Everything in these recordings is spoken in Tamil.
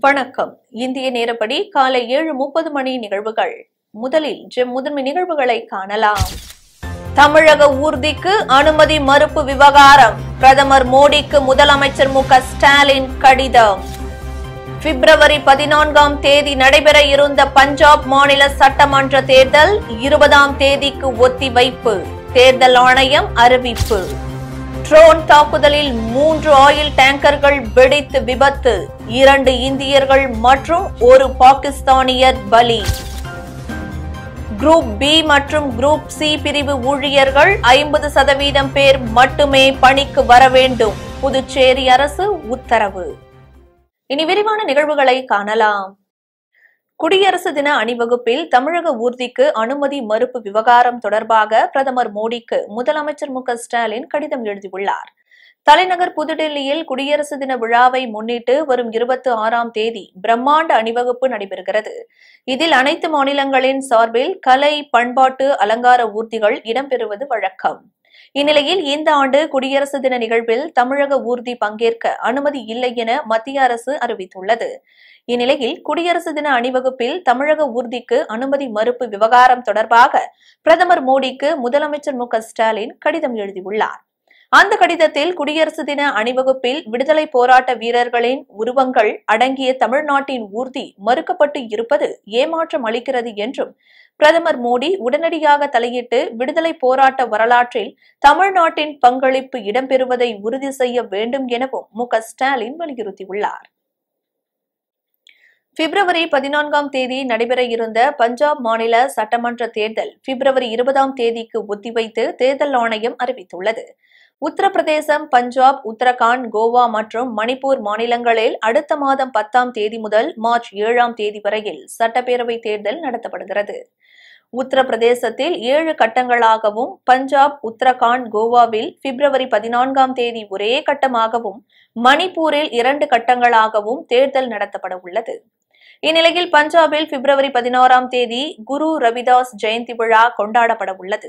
வணக்கம். இந்திய நேரப்படி காலை ஏழு முப்பது மணி நிகழ்வுகள். முதலில் ஜெம் முதன்மை நிகழ்வுகளை காணலாம். தமிழக ஊர்திக்கு அனுமதி மறுப்பு விவகாரம். பிரதமர் மோடிக்கு முதலமைச்சர் மு ஸ்டாலின் கடிதம். பிப்ரவரி பதினான்காம் தேதி நடைபெற இருந்த பஞ்சாப் மாநில சட்டமன்ற தேர்தல் இருபதாம் தேதிக்கு ஒத்திவைப்பு. தேர்தல் ஆணையம் அறிவிப்பு. ட்ரோன் தாக்குதலில் மூன்று ஆயில் டேங்கர்கள் வெடித்து விபத்து. இரண்டு இந்தியர்கள் மற்றும் ஒரு பாகிஸ்தானியர் பலி. குரூப் பி மற்றும் குரூப் சி பிரிவு ஊழியர்கள் ஐம்பது சதவீதம் பேர் மட்டுமே பணிக்கு வர வேண்டும். புதுச்சேரி அரசு உத்தரவு. இனி விரிவான நிகழ்வுகளை காணலாம். குடியரசு தின அணிவகுப்பில் தமிழக ஊர்திக்கு அனுமதி மறுப்பு விவகாரம் தொடர்பாக பிரதமர் மோடிக்கு முதலமைச்சர் மு ஸ்டாலின் கடிதம் எழுதியுள்ளார். தலைநகர் புதுடெல்லியில் குடியரசு தின விழாவை முன்னிட்டு வரும் இருபத்தி ஆறாம் தேதி பிரம்மாண்ட அணிவகுப்பு நடைபெறுகிறது. இதில் அனைத்து மாநிலங்களின் சார்பில் கலை பண்பாட்டு அலங்கார ஊர்திகள் இடம்பெறுவது வழக்கம். இந்நிலையில் இந்த ஆண்டு குடியரசு தின நிகழ்வில் தமிழக ஊர்தி பங்கேற்க அனுமதி இல்லை என மத்திய அரசு அறிவித்துள்ளது. இந்நிலையில் குடியரசு தின அணிவகுப்பில் தமிழக ஊர்திக்கு அனுமதி மறுப்பு விவகாரம் தொடர்பாக பிரதமர் மோடிக்கு முதலமைச்சர் மு ஸ்டாலின் கடிதம் எழுதியுள்ளார். அந்த கடிதத்தில் குடியரசு தின அணிவகுப்பில் விடுதலை போராட்ட வீரர்களின் உருவங்கள் அடங்கிய தமிழ்நாட்டின் ஊர்தி மறுக்கப்பட்டு இருப்பது ஏமாற்றம் அளிக்கிறது என்றும் பிரதமர் மோடி உடனடியாக தலையிட்டு விடுதலை போராட்ட வரலாற்றில் தமிழ்நாட்டின் பங்களிப்பு இடம்பெறுவதை உறுதி செய்ய வேண்டும் எனவும் மு க ஸ்டாலின் வலியுறுத்தியுள்ளார். பிப்ரவரி பதினான்காம் தேதி நடைபெற இருந்த பஞ்சாப் மாநில சட்டமன்ற தேர்தல் பிப்ரவரி இருபதாம் தேதிக்கு ஒத்திவைத்து தேர்தல் ஆணையம் அறிவித்துள்ளது. உத்தரப்பிரதேசம் பஞ்சாப் உத்தரகாண்ட் கோவா மற்றும் மணிப்பூர் மாநிலங்களில் அடுத்த மாதம் பத்தாம் தேதி முதல் மார்ச் ஏழாம் தேதி வரையில் சட்டப்பேரவை தேர்தல் நடத்தப்படுகிறது. உத்தரப்பிரதேசத்தில் ஏழு கட்டங்களாகவும் பஞ்சாப் உத்தரகாண்ட் கோவாவில் பிப்ரவரி பதினான்காம் தேதி ஒரே கட்டமாகவும் மணிப்பூரில் இரண்டு கட்டங்களாகவும் தேர்தல் நடத்தப்பட உள்ளது. இந்நிலையில் பஞ்சாபில் பிப்ரவரி பதினாறாம் தேதி குரு ரவிதாஸ் ஜெயந்தி விழா கொண்டாடப்பட உள்ளது.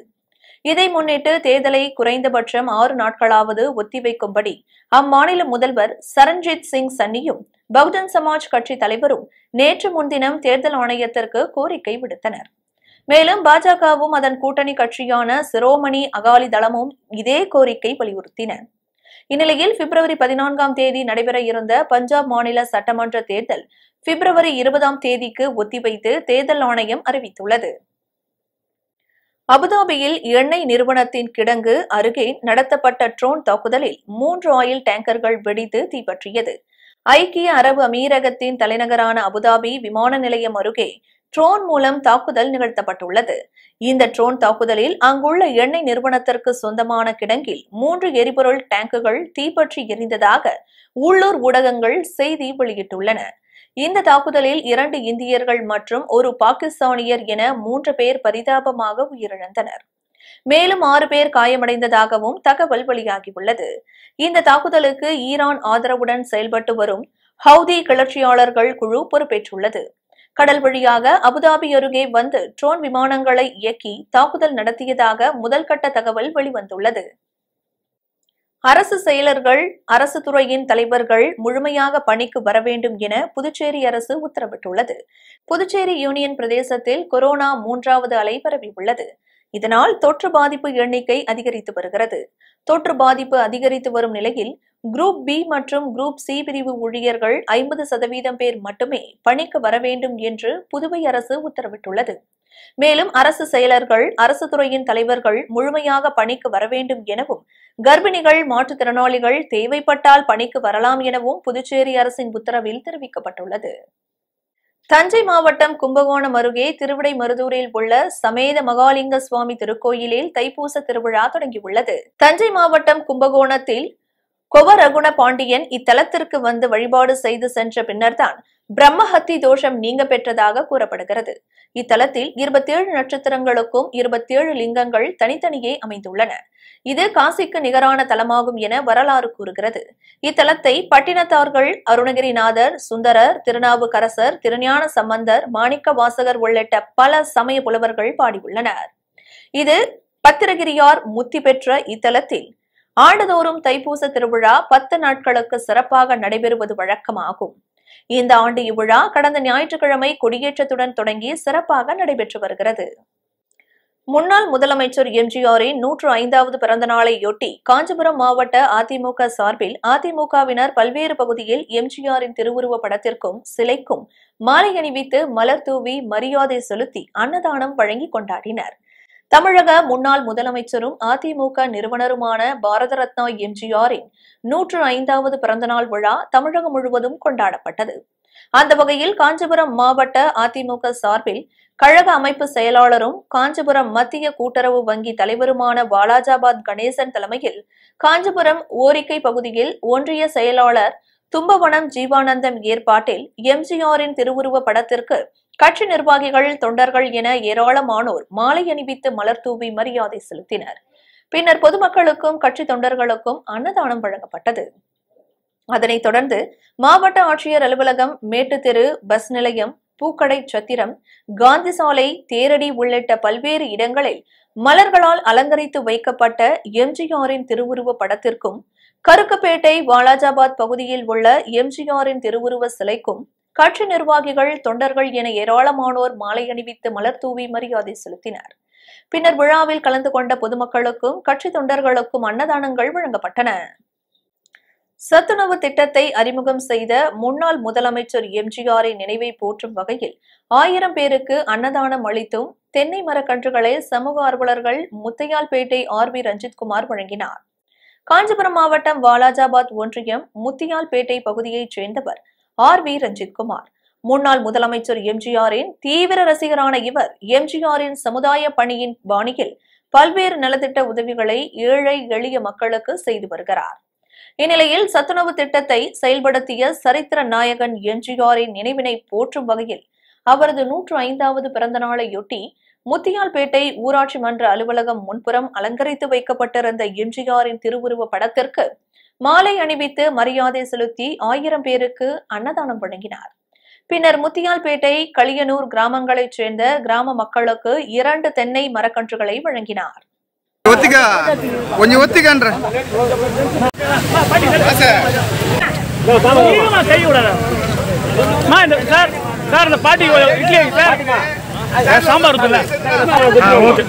இதை முன்னிட்டு தேர்தலை குறைந்தபட்சம் ஆறு நாட்களாவது ஒத்திவைக்கும்படி அம்மாநில முதல்வர் சரண்ஜித் சிங் சன்னியும் பகுஜன் சமாஜ் கட்சி தலைவரும் நேற்று முன்தினம் தேர்தல் ஆணையத்திற்கு கோரிக்கை விடுத்தனர். மேலும் பாஜகவும் அதன் கூட்டணி கட்சியான சிரோமணி அகாலி தளமும் இதே கோரிக்கை வலியுறுத்தின. இந்நிலையில் பிப்ரவரி பதினான்காம் தேதி நடைபெற இருந்த பஞ்சாப் மாநில சட்டமன்ற தேர்தல் பிப்ரவரி இருபதாம் தேதிக்கு ஒத்திவைத்து தேர்தல் ஆணையம் அறிவித்துள்ளது. அபுதாபியில் எண்ணெய் நிறுவனத்தின் கிடங்கு அருகே நடத்தப்பட்ட ட்ரோன் தாக்குதலில் மூன்று ஆயில் டேங்கர்கள் வெடித்து தீப்பற்றியது. ஐக்கிய அரபு அமீரகத்தின் தலைநகரான அபுதாபி விமான நிலையம் அருகே ட்ரோன் மூலம் தாக்குதல் நிகழ்த்தப்பட்டுள்ளது. இந்த ட்ரோன் தாக்குதலில் அங்குள்ள எண்ணெய் நிறுவனத்திற்கு சொந்தமான கிடங்கில் மூன்று எரிபொருள் டேங்குகள் தீப்பற்றி எரிந்ததாக உள்ளூர் ஊடகங்கள் செய்தி வெளியிட்டுள்ளன. இந்த தாக்குதலில் இரண்டு இந்தியர்கள் மற்றும் ஒரு பாகிஸ்தானியர் என மூன்று பேர் பரிதாபமாக உயிரிழந்தனர். மேலும் ஆறு பேர் காயமடைந்ததாகவும் தகவல் வெளியாகியுள்ளது. இந்த தாக்குதலுக்கு ஈரான் ஆதரவுடன் செயல்பட்டு வரும் ஹவுதி கிளர்ச்சியாளர்கள் குழு பொறுப்பேற்றுள்ளது. கடல் வழியாக அபுதாபி அருகே வந்து ட்ரோன் விமானங்களை இயக்கி தாக்குதல் நடத்தியதாக முதல்கட்ட தகவல் வெளிவந்துள்ளது. அரசு செயலர்கள் அரசு துறையின் தலைவர்கள் முழுமையாக பணிக்கு வர வேண்டும் என புதுச்சேரி அரசு உத்தரவிட்டுள்ளது. புதுச்சேரி யூனியன் பிரதேசத்தில் கொரோனா மூன்றாவது அலை பரவியுள்ளது இதனால் தொற்று பாதிப்பு எண்ணிக்கை அதிகரித்து வருகிறது. தொற்று பாதிப்பு அதிகரித்து வரும் நிலையில் குரூப் பி மற்றும் குரூப் சி பிரிவு ஊழியர்கள் ஐம்பது சதவீதம் பேர் மட்டுமே பணிக்கு வர வேண்டும் என்று புதுவை அரசு உத்தரவிட்டுள்ளது. மேலும் அரசு செயலர்கள் அரசு துறையின் தலைவர்கள் முழுமையாக பணிக்கு வர வேண்டும் எனவும் கர்ப்பிணிகள் மாற்றுத்திறனாளிகள் தேவைப்பட்டால் பணிக்கு வரலாம் எனவும் புதுச்சேரி அரசின் உத்தரவில் தெரிவிக்கப்பட்டுள்ளது. தஞ்சை மாவட்டம் கும்பகோணம் அருகே திருவிடைமருதூரில் உள்ள சமேத மகாலிங்க சுவாமி திருக்கோயிலில் தைப்பூச திருவிழா தொடங்கியுள்ளது. தஞ்சை மாவட்டம் கும்பகோணத்தில் கொவரகுண பாண்டியன் இத்தலத்திற்கு வந்து வழிபாடு செய்து சென்ற பின்னர்தான் பிரம்மஹத்தி தோஷம் நீங்க பெற்றதாக கூறப்படுகிறது. இத்தலத்தில் இருபத்தேழு நட்சத்திரங்களுக்கும் இருபத்தேழு லிங்கங்கள் தனித்தனியே அமைந்துள்ளன. இது காசிக்கு நிகரான தலமாகும் என வரலாறு கூறுகிறது. இத்தலத்தை பட்டினத்தார்கள் அருணகிரிநாதர் சுந்தரர் திருநாவுக்கரசர் திருஞான சம்பந்தர் மாணிக்க வாசகர் உள்ளிட்ட பல சமய புலவர்கள் பாடியுள்ளனர். இது பத்திரகிரியார் முத்தி பெற்ற இத்தலத்தில் ஆண்டுதோறும் தைப்பூச திருவிழா பத்து நாட்களுக்கு சிறப்பாக நடைபெறுவது வழக்கமாகும். இந்த ஆண்டு இவ்விழா கடந்த ஞாயிற்றுக்கிழமை கொடியேற்றத்துடன் தொடங்கி சிறப்பாக நடைபெற்று வருகிறது. முன்னாள் முதலமைச்சர் எம்ஜிஆரின் நூற்று ஐந்தாவது பிறந்த நாளையொட்டி காஞ்சிபுரம் மாவட்ட அதிமுக சார்பில் அதிமுகவினர் பல்வேறு பகுதியில் எம்ஜிஆரின் திருவுருவ படத்திற்கும் சிலைக்கும் மாலை அணிவித்து மலர் தூவி மரியாதை செலுத்தி அன்னதானம் வழங்கி கொண்டாடினர். தமிழக முன்னாள் முதலமைச்சரும் அதிமுக நிறுவனருமான பாரத ரத்னா எம்ஜிஆரின் நூற்று ஐந்தாவது பிறந்தநாள் விழா தமிழகம் முழுவதும் கொண்டாடப்பட்டது. அந்த வகையில் காஞ்சிபுரம் மாவட்ட அதிமுக சார்பில் கழக அமைப்பு செயலாளரும் காஞ்சிபுரம் மத்திய கூட்டுறவு வங்கி தலைவருமான வாலாஜாபாத் கணேசன் தலைமையில் காஞ்சிபுரம் ஓரிக்கை பகுதியில் ஒன்றிய செயலாளர் தும்பவனம் ஜீவானந்தம் ஏற்பாட்டில் எம்ஜிஆரின் திருவுருவ படத்திற்கு கட்சி நிர்வாகிகள் தொண்டர்கள் என ஏராளமானோர் மாலை அணிவித்து மலர் தூவி மரியாதை செலுத்தினர். பின்னர் பொதுமக்களுக்கும் கட்சி தொண்டர்களுக்கும் அன்னதானம் வழங்கப்பட்டது. அதனைத் தொடர்ந்து மாவட்ட ஆட்சியர் அலுவலகம் மேட்டுத்தெரு பஸ் நிலையம் பூக்கடை சத்திரம் காந்தி சாலை தேரடி உள்ளிட்ட பல்வேறு இடங்களில் மலர்களால் அலங்கரித்து வைக்கப்பட்ட எம்ஜிஆரின் திருவுருவ படத்திற்கும் கருக்கப்பேட்டை வாலாஜாபாத் பகுதியில் உள்ள எம்ஜிஆரின் திருவுருவ சிலைக்கும் கட்சி நிர்வாகிகள் தொண்டர்கள் என ஏராளமானோர் மாலை அணிவித்து மலர் தூவி மரியாதை செலுத்தினர். பின்னர் விழாவில் கலந்து கொண்ட பொதுமக்களுக்கும் கட்சி தொண்டர்களுக்கும் அன்னதானங்கள் வழங்கப்பட்டன. சத்துணவு திட்டத்தை அறிமுகம் செய்த முன்னாள் முதலமைச்சர் எம்ஜிஆரை நினைவை போற்றும் வகையில் ஆயிரம் பேருக்கு அன்னதானம் அளித்தும் தென்னை மரக்கன்றுகளை சமூக ஆர்வலர்கள் முத்தையால்பேட்டை ஆர் வி ரஞ்சித்குமார் வழங்கினார். காஞ்சிபுரம் மாவட்டம் வாலாஜாபாத் ஒன்றியம் முத்தியால்பேட்டை பகுதியைச் சேர்ந்தவர் ஆர் வி ரஞ்சித்குமார். முன்னாள் முதலமைச்சர் எம்ஜிஆரின் தீவிர ரசிகரான இவர் எம்ஜிஆரின் சமுதாய பணியின் பாணியில் பல்வேறு நலத்திட்ட உதவிகளை ஏழை எளிய மக்களுக்கு செய்து வருகிறார். இந்நிலையில் சத்துணவு திட்டத்தை செயல்படுத்திய சரித்திர நாயகன் எம்ஜிஆரின் நினைவினை போற்றும் வகையில் அவரது நூற்று ஐந்தாவது பிறந்த நாளையொட்டி முத்தியால்பேட்டை ஊராட்சி மன்ற அலுவலகம் முன்புறம் அலங்கரித்து வைக்கப்பட்டிருந்த எம்ஜிஆரின் திருவுருவ படத்திற்கு மாலை அணிவித்து மரியாதை செலுத்தி ஆயிரம் பேருக்கு அன்னதானம் வழங்கினார். பின்னர் முத்தியால்பேட்டை களியனூர் கிராமங்களைச் சேர்ந்த கிராம மக்களுக்கு இரண்டு தென்னை மரக்கன்றுகளை வழங்கினார். சார். இந்த பாட்டி இட்லி சார் சார், சாம்பார் இருக்குல்ல? ஓகே.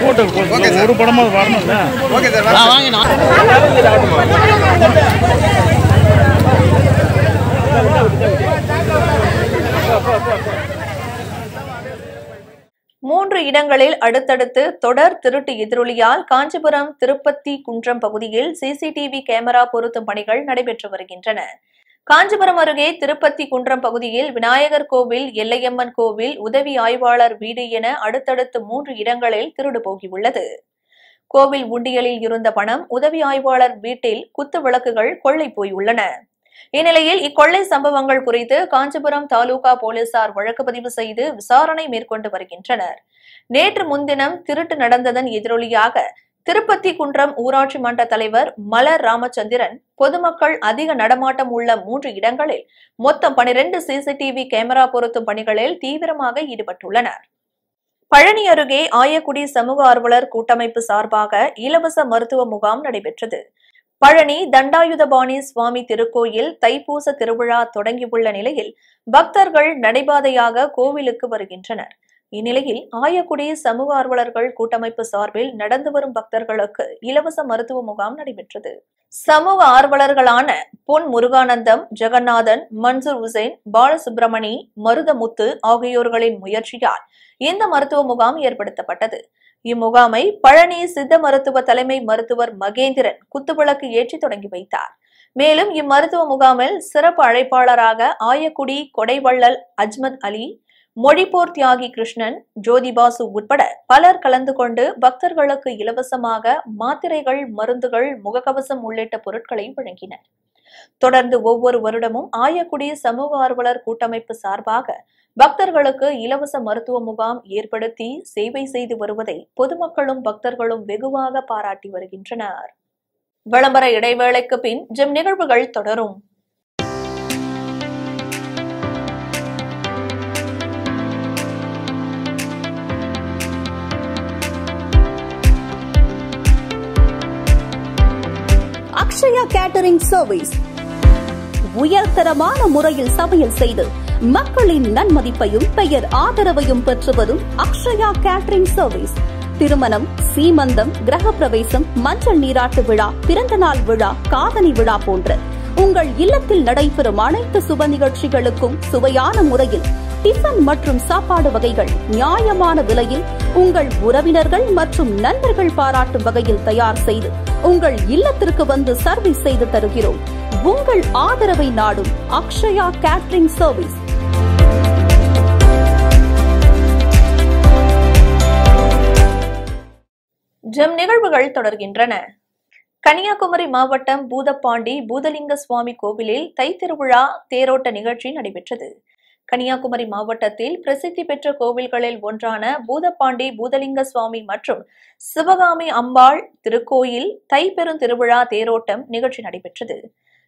போட்டு. ஒரு படமா வரணும்ல ஓகே சார் மூன்று இடங்களில் அடுத்தடுத்து தொடர் திருட்டு எதிரொலியால் காஞ்சிபுரம் திருப்பத்தி குன்றம் பகுதியில் சிசிடிவி கேமரா பொருத்தும் பணிகள் நடைபெற்று வருகின்றன. காஞ்சிபுரம் அருகே திருப்பத்தி குன்றம் பகுதியில் விநாயகர் கோவில் எல்லையம்மன் கோவில் உதவி ஆய்வாளர் வீடு என அடுத்தடுத்து மூன்று இடங்களில் திருடு போகியுள்ளது. கோவில் உண்டியலில் இருந்த பணம் உதவி ஆய்வாளர் வீட்டில் குத்து விளக்குகள் கொள்ளை போயுள்ளன. இந்நிலையில் இக்கொள்ளை சம்பவங்கள் குறித்து காஞ்சிபுரம் தாலுகா போலீசார் வழக்கு பதிவு செய்து விசாரணை மேற்கொண்டு வருகின்றனர். நேற்று முன்தினம் திருட்டு நடந்ததன் எதிரொலியாக திருப்பத்தி குன்றம் ஊராட்சி மன்ற தலைவர் மலர் ராமச்சந்திரன் பொதுமக்கள் அதிக நடமாட்டம் உள்ள மூன்று இடங்களில் மொத்தம் பனிரெண்டு சிசிடிவி கேமரா பொருத்தும் பணிகளில் தீவிரமாக ஈடுபட்டுள்ளனர். பழனி அருகே ஆயக்குடி சமூக ஆர்வலர் கூட்டமைப்பு சார்பாக இலவச மருத்துவ முகாம் நடைபெற்றது. பழனி தண்டாயுதபாணி சுவாமி திருக்கோயில் தைப்பூச திருவிழா தொடங்கியுள்ள நிலையில் பக்தர்கள் நடைபாதையாக கோவிலுக்கு வருகின்றனர். இந்நிலையில் ஆயக்குடி சமூக ஆர்வலர்கள் கூட்டமைப்பு சார்பில் நடந்து வரும் பக்தர்களுக்கு இலவச மருத்துவ முகாம் நடைபெற்றது. சமூக ஆர்வலர்களான பொன் முருகானந்தம் ஜெகநாதன் மன்சூர் உசேன் பாலசுப்ரமணி மருதமுத்து ஆகியோர்களின் முயற்சியால் இந்த மருத்துவ முகாம் ஏற்படுத்தப்பட்டது. இம்முகாமை பழனி சித்த மருத்துவ தலைமை மருத்துவர் மகேந்திரன் குத்துவிளக்கு ஏற்றி தொடங்கி வைத்தார். மேலும் இம்மருத்துவ முகாமில் சிறப்பு அழைப்பாளராக ஆயக்குடி கொடைவள்ளல் அஜ்மத் அலி மொழிப்போர் தியாகி கிருஷ்ணன் ஜோதிபாசு உட்பட பலர் கலந்து கொண்டு பக்தர்களுக்கு இலவசமாக மாத்திரைகள் மருந்துகள் முகக்கவசம் உள்ளிட்ட பொருட்களை வழங்கினர். தொடர்ந்து ஒவ்வொரு வருடமும் ஆயக்குடி சமூக ஆர்வலர் கூட்டமைப்பு சார்பாக பக்தர்களுக்கு இலவச மருத்துவ முகாம் ஏற்படுத்தி சேவை செய்து வருவதை பொதுமக்களும் பக்தர்களும் வெகுவாக பாராட்டி வருகின்றனர். விளம்பர இடைவேளைக்கு பின் ஜிம் நிகழ்வுகள் தொடரும். Akshaya catering service. உயர்தரமான முறையில் சமையல் செய்து மக்களின் நன்மதிப்பையும் பெயர் ஆதரவையும் பெற்று வரும் அக்ஷயா கேட்டரிங் சர்வீஸ். திருமணம் சீமந்தம் கிரகப்பிரவேசம் மஞ்சள் நீராட்டு விழா பிறந்தநாள் விழா காதணி விழா போன்ற உங்கள் இல்லத்தில் நடைபெறும் அனைத்து சுப நிகழ்ச்சிகளுக்கும் சுவையான முறையில் டிஃபன் மற்றும் சாப்பாடு வகைகள் நியாயமான விலையில் உங்கள் உறவினர்கள் மற்றும் நண்பர்கள் பாராட்டும் வகையில் தயார் செய்து உங்கள் இல்லத்திற்கு வந்து சர்வீஸ் செய்து தருகிறோம். உங்கள் ஆதரவை நாடும் அக்ஷயா கேட்டரிங் சர்வீஸ். ஜெம் நிகழ்வுகள் தொடர்கின்றன. கன்னியாகுமரி மாவட்டம் பூதப்பாண்டி பூதலிங்க சுவாமி கோவிலில் தை திருவிழா தேரோட்ட நிகழ்ச்சி நடைபெற்றது. கன்னியாகுமரி மாவட்டத்தில் பிரசித்தி பெற்ற கோவில்களில் ஒன்றான பூதப்பாண்டி பூதலிங்க சுவாமி மற்றும் சிவகாமி அம்பாள் திருக்கோயில் தை திருவிழா தேரோட்டம் நிகழ்ச்சி நடைபெற்றது.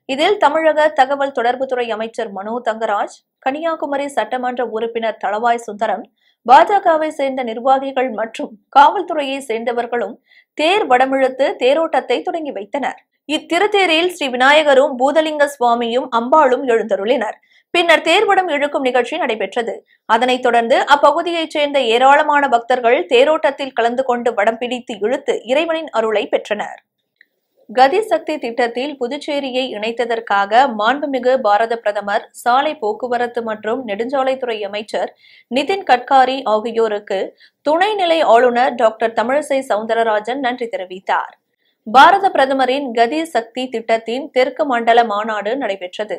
இதில் தமிழக தகவல் தொடர்புத்துறை அமைச்சர் மனோ தங்கராஜ் கன்னியாகுமரி சட்டமன்ற உறுப்பினர் தளவாய் சுந்தரம் பாஜகவை சேர்ந்த நிர்வாகிகள் மற்றும் காவல்துறையை சேர்ந்தவர்களும் தேர் வடமிழுத்து தேரோட்டத்தை தொடங்கி வைத்தனர். இத்திருத்தேரில் ஸ்ரீ விநாயகரும் பூதலிங்க சுவாமியும் அம்பாளும் எழுந்தருளினர். பின்னர் தேர்வடம் இழுக்கும் நிகழ்ச்சி நடைபெற்றது. அதனைத் தொடர்ந்து அப்பகுதியைச் சேர்ந்த ஏராளமான பக்தர்கள் தேரோட்டத்தில் கலந்து கொண்டு வடம் பிடித்து இழுத்து இறைவனின் அருளை பெற்றனர். கதிசக்தி திட்டத்தில் புதுச்சேரியை இணைத்ததற்காக மாண்புமிகு பாரத பிரதமர் சாலை போக்குவரத்து மற்றும் நெடுஞ்சாலைத்துறை அமைச்சர் நிதின் கட்காரி ஆகியோருக்கு துணைநிலை ஆளுநர் டாக்டர் தமிழிசை சவுந்தரராஜன் நன்றி தெரிவித்தார். பாரத பிரதமரின் கதி சக்தி திட்டத்தின் தெற்கு மண்டல மாநாடு நடைபெற்றது.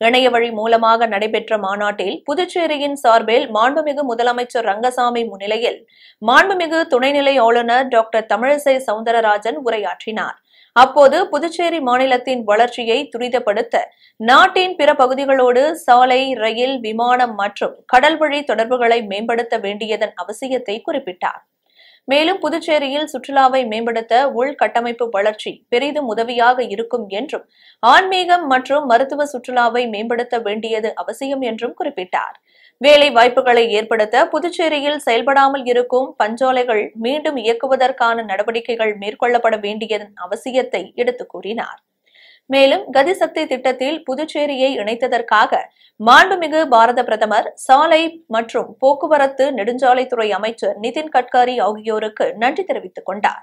இணைய வழி மூலமாக நடைபெற்ற மாநாட்டில் புதுச்சேரியின் சார்பில் மாண்புமிகு முதலமைச்சர் ரங்கசாமி முன்னிலையில் மாண்புமிகு துணைநிலை ஆளுநர் டாக்டர் தமிழிசை சவுந்தரராஜன் உரையாற்றினார். அப்போது புதுச்சேரி மாநிலத்தின் வளர்ச்சியை துரிதப்படுத்த நாட்டின் பிற பகுதிகளோடு சாலை ரயில் விமானம் மற்றும் கடல்வழி தொடர்புகளை மேம்படுத்த வேண்டியதன் அவசியத்தை குறிப்பிட்டார். மேலும் புதுச்சேரியில் சுற்றுலாவை மேம்படுத்த உள்கட்டமைப்பு வளர்ச்சி பெரிதும் உதவியாக இருக்கும் என்றும் ஆன்மீகம் மற்றும் மருத்துவ சுற்றுலாவை மேம்படுத்த வேண்டியது அவசியம் என்றும் குறிப்பிட்டார். வேலை வாய்ப்புகளை ஏற்படுத்த புதுச்சேரியில் செயல்படாமல் இருக்கும் பஞ்சோலைகள் மீண்டும் இயக்குவதற்கான நடவடிக்கைகள் மேற்கொள்ளப்பட வேண்டியதன் அவசியத்தை எடுத்துக் கூறினார். மேலும் கதிசக்தி திட்டத்தில் புதுச்சேரியை இணைத்ததற்காக மாண்புமிகு பாரத பிரதமர் சாலை மற்றும் போக்குவரத்து நெடுஞ்சாலைத்துறை அமைச்சர் நிதின் கட்காரி ஆகியோருக்கு நன்றி தெரிவித்துக் கொண்டார்.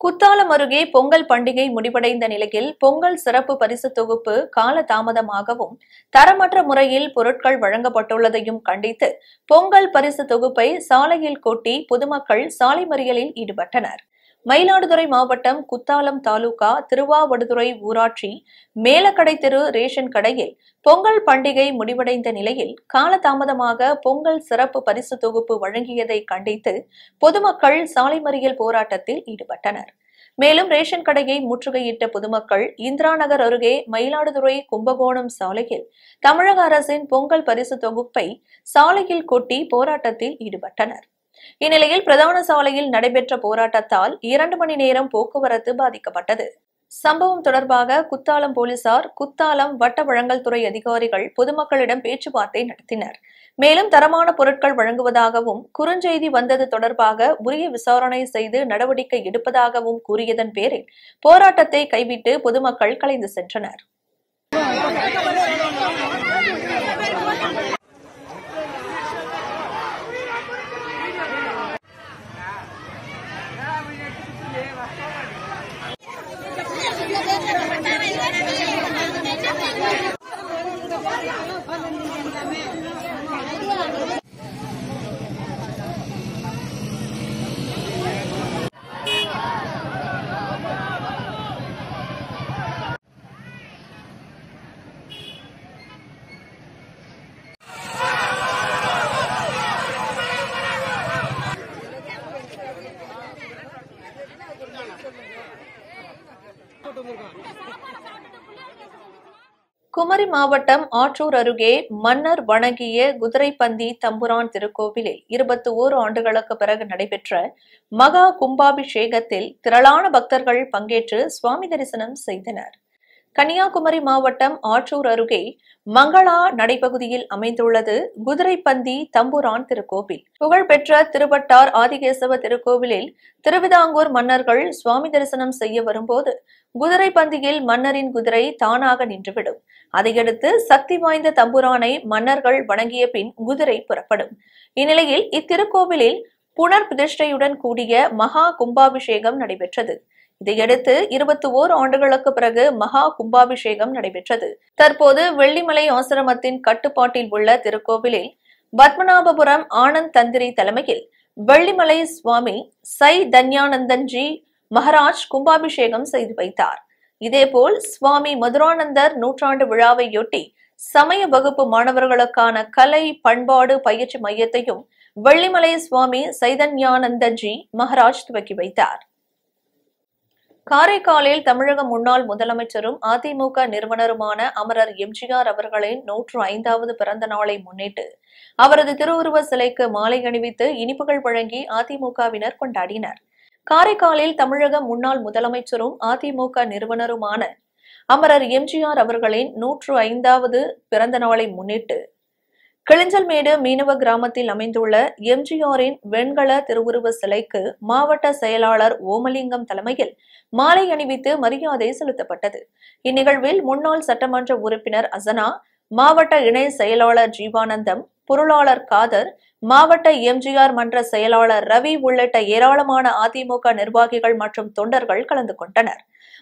குத்தாலம் அருகே பொங்கல் பண்டிகை முடிவடைந்த நிலையில் பொங்கல் சிறப்பு பரிசு தொகுப்பு கால தாமதமாகவும் தரமற்ற முறையில் பொருட்கள் வழங்கப்பட்டுள்ளதையும் கண்டித்து பொங்கல் பரிசு தொகுப்பை சாலையில் கொட்டி பொதுமக்கள் சாலை மறியலில் ஈடுபட்டனர். மயிலாடுதுறை மாவட்டம் குத்தாலம் தாலுகா திருவாவடுதுறை ஊராட்சி மேலக்கடை தெரு ரேஷன் கடையில் பொங்கல் பண்டிகை முடிவடைந்த நிலையில் காலதாமதமாக பொங்கல் சிறப்பு பரிசு தொகுப்பு வழங்கியதை கண்டித்து பொதுமக்கள் சாலை மறியல் போராட்டத்தில் ஈடுபட்டனர். மேலும் ரேஷன் கடையை முற்றுகையிட்ட பொதுமக்கள் இந்திரா நகர் அருகே மயிலாடுதுறை கும்பகோணம் சாலையில் தமிழக அரசின் பொங்கல் பரிசு தொகுப்பை சாலையில் கொட்டி போராட்டத்தில் ஈடுபட்டனர். இந்நிலையில் பிரதான சாலையில் நடைபெற்ற போராட்டத்தால் இரண்டு மணி நேரம் போக்குவரத்து பாதிக்கப்பட்டது. சம்பவம் தொடர்பாக குத்தாலம் போலீசார் குத்தாலம் வட்ட வழங்கல் துறை அதிகாரிகள் பொதுமக்களிடம் பேச்சுவார்த்தை நடத்தினர். மேலும் தரமான பொருட்கள் வழங்குவதாகவும் குறுஞ்செய்தி வந்தது தொடர்பாக உரிய விசாரணை செய்து நடவடிக்கை எடுப்பதாகவும் கூறியதன் பேரில் போராட்டத்தை கைவிட்டு பொதுமக்கள் கலைந்து சென்றனர். குமரி மாவட்டம் ஆற்றூர் அருகே மன்னர் வணங்கிய குதிரைப்பந்தி தம்புரான் திருக்கோவிலில் இருபத்தி ஓரு ஆண்டுகளுக்கு பிறகு நடைபெற்ற மகா கும்பாபிஷேகத்தில் திரளான பக்தர்கள் பங்கேற்று சுவாமி தரிசனம் செய்தனர். கன்னியாகுமரி மாவட்டம் ஆற்றூர் அருகே மங்களா நடைபகுதியில் அமைந்துள்ளது குதிரைப்பந்தி தம்புரான் திருக்கோவில். புகழ்பெற்ற திருவட்டார் ஆதிகேசவ திருக்கோவிலில் திருவிதாங்கூர் மன்னர்கள் சுவாமி தரிசனம் செய்ய வரும்போது குதிரைப்பந்தியில் மன்னரின் குதிரை தானாக நின்றுவிடும். அதையடுத்து சக்தி வாய்ந்த தம்புரானை மன்னர்கள் வணங்கிய பின் குதிரை புறப்படும். இந்நிலையில் இத்திருக்கோவிலில் புனர் பிரதிஷ்டையுடன் கூடிய மகா கும்பாபிஷேகம் நடைபெற்றது. இதையடுத்து இருபத்தி ஓர் ஆண்டுகளுக்கு பிறகு மகா கும்பாபிஷேகம் நடைபெற்றது. தற்போது வெள்ளிமலை ஆசிரமத்தின் கட்டுப்பாட்டில் உள்ள திருக்கோவிலில் பத்மநாபபுரம் ஆனந்த் தந்திரி தலைமையில் வெள்ளிமலை சுவாமி சை தன்யானந்தன்ஜி மகராஜ் கும்பாபிஷேகம் செய்து வைத்தார். இதேபோல் சுவாமி மதுரானந்தர் நூற்றாண்டு விழாவையொட்டி சமய வகுப்பு மாணவர்களுக்கான கலை பண்பாடு பயிற்சி மையத்தையும் வெள்ளிமலை சுவாமி சைதன்யானந்தஜி மகராஜ் துவக்கி வைத்தார். காரைக்காலில் தமிழக முன்னாள் முதலமைச்சரும் அதிமுக நிறுவனருமான அமரர் எம்ஜிஆர் அவர்களின் நூற்று ஐந்தாவது பிறந்த நாளை முன்னிட்டு அவரது திருவுருவ சிலைக்கு மாலை அணிவித்து இனிப்புகள் வழங்கி அதிமுகவினர் கொண்டாடினர். காரைக்காலில் தமிழக முன்னாள் முதலமைச்சரும் அதிமுக நிறுவனருமான அமரர் எம்ஜிஆர் அவர்களின் நூற்று ஐந்தாவது பிறந்த நாளை முன்னிட்டு கிளிஞ்சல்மேடு மீனவ கிராமத்தில் அமைந்துள்ள எம்ஜிஆரின் வெண்கல திருவுருவ சிலைக்கு மாவட்ட செயலாளர் ஓமலிங்கம் தலைமையில் மாலை அணிவித்து மரியாதை செலுத்தப்பட்டது. இந்நிகழ்வில் முன்னாள் சட்டமன்ற உறுப்பினர் அசனா மாவட்ட இணை செயலாளர் ஜீவானந்தம் பொருளாளர் காதர் மாவட்ட எம்ஜிஆர் மன்ற செயலாளர் ரவி உள்ளிட்ட ஏராளமான அதிமுக நிர்வாகிகள் மற்றும் தொண்டர்கள் கலந்து கொண்டனர்.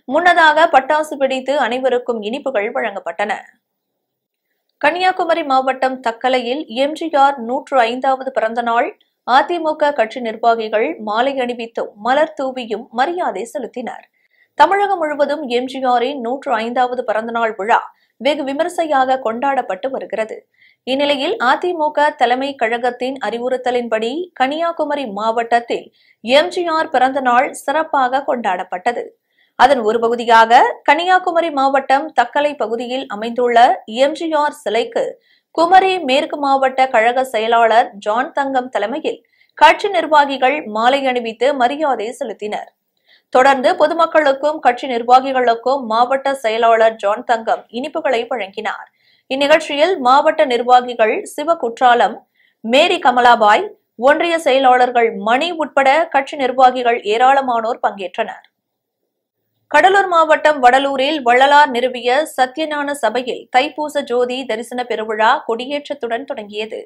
முன்னதாக பட்டாசு வெடித்து அனைவருக்கும் இனிப்புகள் வழங்கப்பட்டன. கன்னியாகுமரி மாவட்டம் தக்கலையில் எம்ஜிஆர் நூற்று ஐந்தாவது பிறந்தநாள் அதிமுக கட்சி நிர்வாகிகள் மாலை அணிவித்தும் மலர் தூவியும் மரியாதை செலுத்தினர். தமிழகம் முழுவதும் எம்ஜிஆரின் நூற்று ஐந்தாவது பிறந்தநாள் விழா வெகு விமர்சையாக கொண்டாடப்பட்டு வருகிறது. இந்நிலையில் அதிமுக தலைமை கழகத்தின் அறிவுறுத்தலின்படி கன்னியாகுமரி மாவட்டத்தில் எம்ஜிஆர் பிறந்த நாள் சிறப்பாக கொண்டாடப்பட்டது. அதன் ஒரு பகுதியாக கன்னியாகுமரி மாவட்டம் தக்கலை பகுதியில் அமைந்துள்ள எம்ஜிஆர் சிலைக்கு குமரி மேற்கு மாவட்ட கழக செயலாளர் ஜான் தங்கம் தலைமையில் கட்சி நிர்வாகிகள் மாலை அணிவித்து மரியாதை செலுத்தினர். தொடர்ந்து பொதுமக்களுக்கும் கட்சி நிர்வாகிகளுக்கும் மாவட்ட செயலாளர் ஜான் தங்கம் இனிப்புகளை வழங்கினார். இந்நிகழ்ச்சியில் மாவட்ட நிர்வாகிகள் சிவ குற்றாலம் மேரி கமலாபாய் ஒன்றிய செயலாளர்கள் மணி உட்பட கட்சி நிர்வாகிகள் ஏராளமானோர் பங்கேற்றனர். கடலூர் மாவட்டம் வடலூரில் வள்ளலார் நிறுவிய சத்யஞான சபையில் தைப்பூச ஜோதி தரிசன பெருவிழா கொடியேற்றத்துடன் தொடங்கியது.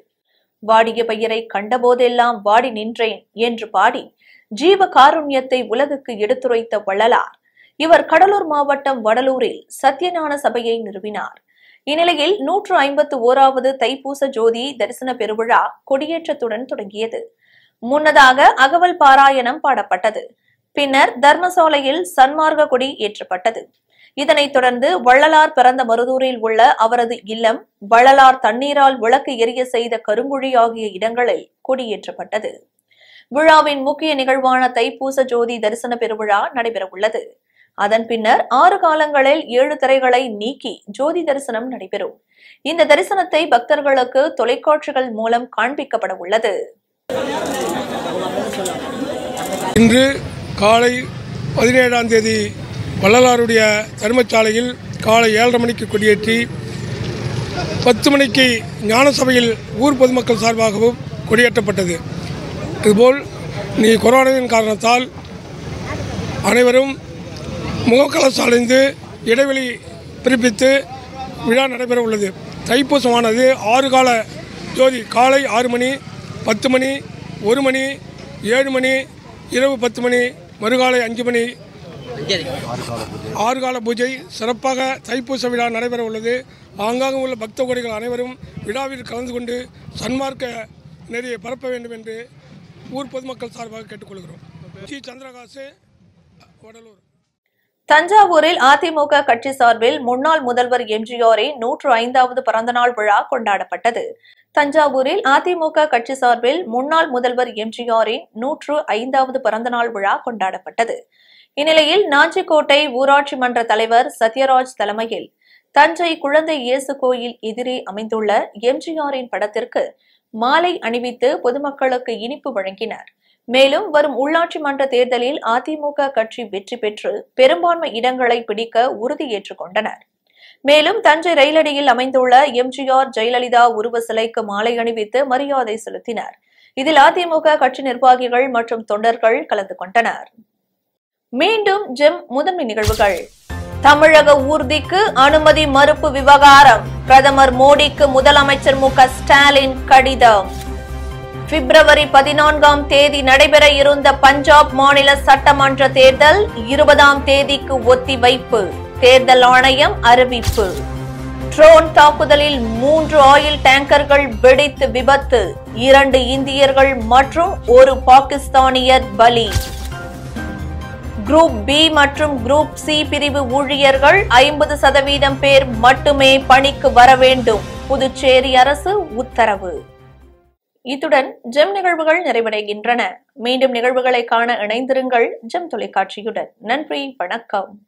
வாடிய பயிரை கண்டபோதெல்லாம் வாடி நின்றேன் என்று பாடி ஜீவ காருண்யத்தை உலகுக்கு எடுத்துரைத்த வள்ளலார். இவர் கடலூர் மாவட்டம் வடலூரில் சத்யஞான சபையை நிறுவினார். இந்நிலையில் நூற்று ஐம்பத்து ஓராவது தைப்பூச ஜோதி தரிசன பெருவிழா கொடியேற்றத்துடன் தொடங்கியது. முன்னதாக அகவல் பாராயணம் பாடப்பட்டது. பின்னர் தர்மசாலையில் சன்மார்க்க கொடி ஏற்றப்பட்டது. இதனைத் தொடர்ந்து வள்ளலார் பிறந்த மருதூரில் உள்ள அவரது இல்லம் வள்ளலார் தண்ணீரால் விளக்கு எரிய செய்த கருங்குழி ஆகிய இடங்களில் கொடியேற்றப்பட்டது. விழாவின் முக்கிய நிகழ்வான தைப்பூச ஜோதி தரிசன பெருவிழா நடைபெறவுள்ளது. அதன் பின்னர் ஆறு காலங்களில் ஏழு திரைகளை நீக்கி ஜோதி தரிசனம் நடைபெறும். இந்த தரிசனத்தை பக்தர்களுக்கு தொலைக்காட்சிகள் மூலம் காண்பிக்கப்பட உள்ளது இன்று காலை பதினேழாம் தேதி வள்ளலாருடைய தர்மசாலையில் காலை ஏழரை மணிக்கு கொடியேற்றி பத்து மணிக்கு ஞான சபையில் ஊர் பொதுமக்கள் சார்பாகவும் கொடியேற்றப்பட்டது. இதுபோல் நீ கொரோனாவின் காரணத்தால் அனைவரும் முகக்கலசம் அடைந்து இடைவெளி பிறப்பித்து விழா நடைபெற உள்ளது தைப்பூசமானது ஆறு கால ஜோதி காலை ஆறு மணி பத்து மணி ஒரு மணி ஏழு மணி இரவு பத்து மணி மறுகாலை அஞ்சு மணி. ஆறு கால பூஜை சிறப்பாக தைப்பூச விழா நடைபெற உள்ளது ஆங்காங்கு உள்ள பக்த கோடிகள் அனைவரும் விழாவில் கலந்து கொண்டு சன்மார்க்க நெறியை பரப்ப வேண்டும் என்று ஊர் பொதுமக்கள் சார்பாக கேட்டுக்கொள்கிறோம். ஜி. சந்திரகாசு வடலூர். தஞ்சாவூரில் அதிமுக கட்சி சார்பில் முன்னாள் முதல்வர் எம்ஜிஆரின் நூற்று ஐந்தாவது பிறந்தநாள் விழா கொண்டாடப்பட்டது. தஞ்சாவூரில் அதிமுக கட்சி சார்பில் முன்னாள் முதல்வர் எம்ஜிஆரின் நூற்று ஐந்தாவது பிறந்தநாள் விழா கொண்டாடப்பட்டது. இந்நிலையில் நாஞ்சிக்கோட்டை ஊராட்சி மன்ற தலைவர் சத்யராஜ் தலைமையில் தஞ்சை குழந்தை இயேசு கோயில் எதிரே அமைந்துள்ள எம்ஜிஆரின் படத்திற்கு மாலை அணிவித்து பொதுமக்களுக்கு இனிப்பு வழங்கினர். மேலும் வரும் உள்ளாட்சி மன்ற தேர்தலில் அதிமுக கட்சி வெற்றி பெற்று பெரும்பான்மை இடங்களை பிடிக்க உறுதியேற்றுக் கொண்டனர். மேலும் தஞ்சை ரயிலடியில் அமைந்துள்ள எம்ஜிஆர் ஜெயலலிதா உருவ சிலைக்கு மாலை அணிவித்து மரியாதை செலுத்தினர். இதில் அதிமுக கட்சி நிர்வாகிகள் மற்றும் தொண்டர்கள் கலந்து கொண்டனர். மீண்டும் ஜெம் முதன்மை நிகழ்வுகள். தமிழக ஊர்திக்கு அனுமதி மறுப்பு விவகாரம். பிரதமர் மோடிக்கு முதலமைச்சர் மு ஸ்டாலின் கடிதம். பிப்ரவரி பதினான்காம் தேதி நடைபெற இருந்த பஞ்சாப் மாநில சட்டமன்ற தேர்தல் இருபதாம் தேதிக்கு ஒத்திவைப்பு. தேர்தல் ஆணையம் அறிவிப்பு. ட்ரோன் தாக்குதலில் மூன்று ஆயில் டேங்கர்கள் வெடித்து விபத்து. இரண்டு இந்தியர்கள் மற்றும் ஒரு பாகிஸ்தானியர் பலி. குரூப் பி மற்றும் குரூப் சி பிரிவு ஊழியர்கள் ஐம்பது சதவீதம் பேர் மட்டுமே பணிக்கு வர வேண்டும். புதுச்சேரி அரசு உத்தரவு. இத்துடன் ஜெம் நிகழ்வுகள் நிறைவடைகின்றன. மீண்டும் நிகழ்வுகளை காண இணைந்திருங்கள் ஜெம் தொலைக்காட்சியுடன். நன்றி வணக்கம்.